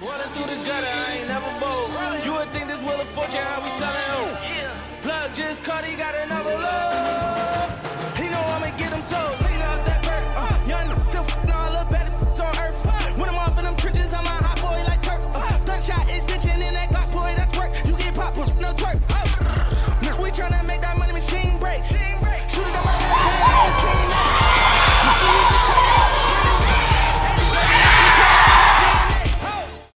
Running through the gutter,